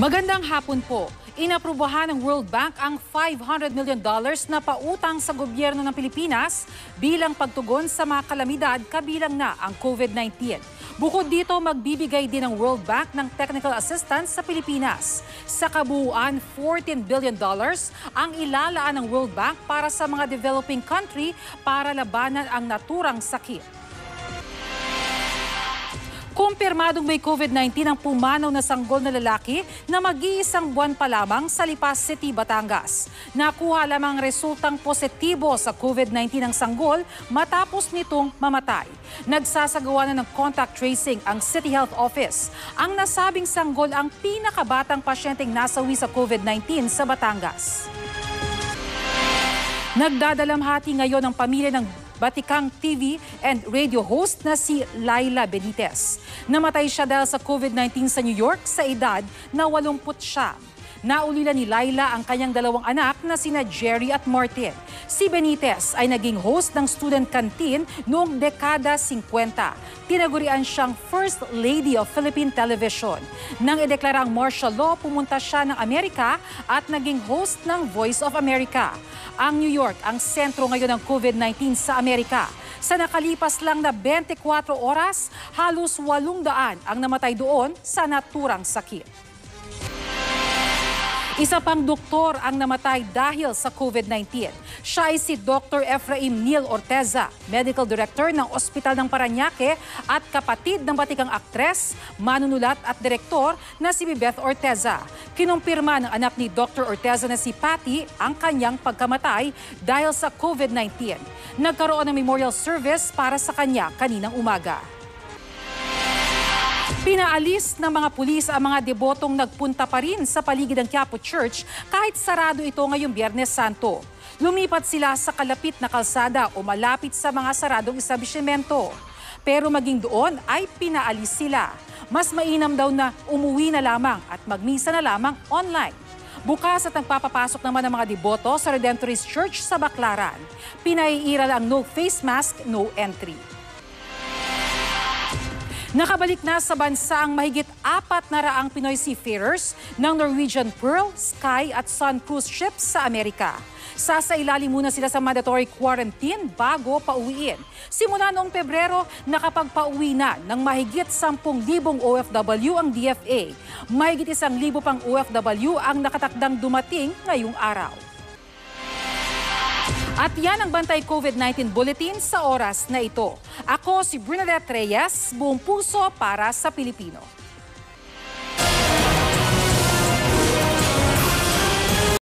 Magandang hapon po. Inaprubahan ng World Bank ang 500 million dollars na pautang sa gobyerno ng Pilipinas bilang pagtugon sa mga kalamidad kabilang na ang COVID-19. Bukod dito, magbibigay din ang World Bank ng technical assistance sa Pilipinas. Sa kabuuan, 14 billion dollars ang ilalaan ng World Bank para sa mga developing country para labanan ang naturang sakit. Kumpirmadong may COVID-19 ang pumanaw na sanggol na lalaki na mag-iisang buwan pa lamang sa Lipas City, Batangas. Nakuha lamang resultang positibo sa COVID-19 ang sanggol matapos nitong mamatay. Nagsasagawa na ng contact tracing ang City Health Office. Ang nasabing sanggol ang pinakabatang pasyenteng nasawi sa COVID-19 sa Batangas. Nagdadalamhati ngayon ang pamilya ng Batikang TV and radio host na si Laila Benitez. Namatay siya dahil sa COVID-19 sa New York sa edad na 80 siya. Naulila ni Laila ang kanyang dalawang anak na sina Jerry at Martin. Si Benitez ay naging host ng student canteen noong dekada 50. Tinagurian siyang First Lady of Philippine Television. Nang ideklara ang martial law, pumunta siya ng Amerika at naging host ng Voice of America. Ang New York ang sentro ngayon ng COVID-19 sa Amerika. Sa nakalipas lang na 24 oras, halos 800 ang namatay doon sa naturang sakit. Isa pang doktor ang namatay dahil sa COVID-19. Siya ay si Dr. Efraim Neil Orteza, Medical Director ng Ospital ng Paranaque at kapatid ng batikang aktres, manunulat at direktor na si Beth Orteza. Kinumpirma ng anak ni Dr. Orteza na si Patty ang kanyang pagkamatay dahil sa COVID-19. Nagkaroon ng memorial service para sa kanya kaninang umaga. Pinaalis ng mga pulis ang mga debotong nagpunta pa rin sa paligid ng Quiapo Church kahit sarado ito ngayong Biyernes Santo. Lumipat sila sa kalapit na kalsada o malapit sa mga saradong establishmento. Pero maging doon ay pinaalis sila. Mas mainam daw na umuwi na lamang at magmisa na lamang online. Bukas at nagpapapasok naman ng mga deboto sa Redemptorist Church sa Baclaran. Pinaiiral ang no face mask, no entry. Nakabalik na sa bansa ang mahigit apat na raang Pinoy seafarers ng Norwegian Pearl, Sky at Sun Cruise ships sa Amerika. Sasailalim muna sila sa mandatory quarantine bago pauwiin. Simula noong Pebrero, nakapagpauwi na ng mahigit 10,000 OFW ang DFA. Mahigit 1,000 pang OFW ang nakatakdang dumating ngayong araw. At yan ang Bantay COVID-19 Bulletin sa oras na ito. Ako si Bernadette Reyes, buong puso para sa Pilipino.